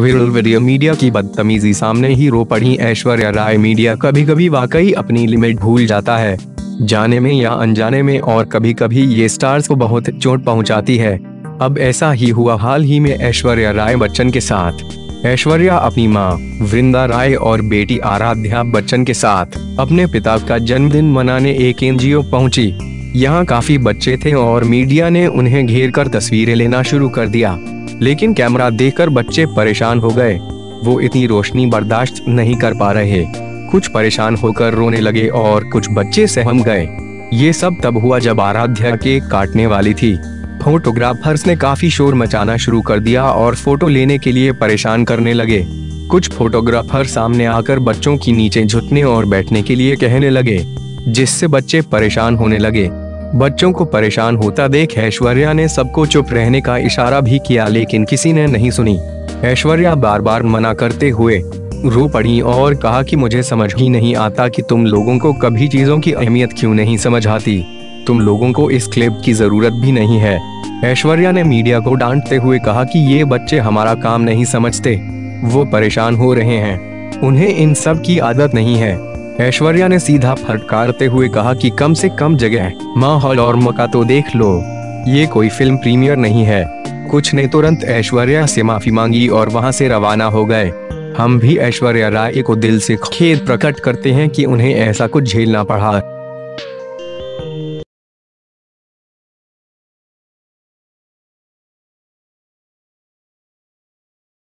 विरल video media की बदतमीजी सामने ही रो पड़ी ऐश्वर्या राय मीडिया कभी कभी वाकई अपनी लिमिट भूल जाता है। जाने में या अनजाने में और कभी कभी ये स्टार्स को बहुत चोट पहुंचाती है। अब ऐसा ही हुआ हाल ही में ऐश्वर्या राय बच्चन के साथ। ऐश्वर्या अपनी माँ, वृंदा राय और बेटी आराध्या बच्चन के साथ अपने पिता का जन्मदिन मनाने एक एनजीओ पहुँची। यहाँ काफ़ी बच्चे थे और मीडिया ने उन्हें घेर कर तस्वीरें लेना शुरू कर दिया। लेकिन कैमरा देखकर बच्चे परेशान हो गए। वो इतनी रोशनी बर्दाश्त नहीं कर पा रहे। कुछ परेशान होकर रोने लगे और कुछ बच्चे सहम गए। ये सब तब हुआ जब आराध्या केक काटने वाली थी। फोटोग्राफर्स ने काफ़ी शोर मचाना शुरू कर दिया और फ़ोटो लेने के लिए परेशान करने लगे। कुछ फोटोग्राफर सामने आकर बच्चों की नीचे झुकने और बैठने के लिए कहने लगे, जिससे बच्चे परेशान होने लगे। बच्चों को परेशान होता देख ऐश्वर्या ने सबको चुप रहने का इशारा भी किया लेकिन किसी ने नहीं सुनी। ऐश्वर्या बार बार मना करते हुए रो पड़ी और कहा कि मुझे समझ ही नहीं आता कि तुम लोगों को कभी चीज़ों की अहमियत क्यों नहीं समझ आती। तुम लोगों को इस क्लिप की ज़रूरत भी नहीं है। ऐश्वर्या ने मीडिया को डांटते हुए कहा कि ये बच्चे हमारा काम नहीं समझते। वो परेशान हो रहे हैं। उन्हें इन सब की आदत नहीं है। ऐश्वर्या ने सीधा फटकारते हुए कहा कि कम से कम जगह माहौल और मौका तो देख लो। ये कोई फ़िल्म प्रीमियर नहीं है। कुछ ने तुरंत ऐश्वर्या से माफ़ी मांगी और वहाँ से रवाना हो गए। हम भी ऐश्वर्या राय को दिल से खेद प्रकट करते हैं कि उन्हें ऐसा कुछ झेलना पड़ा।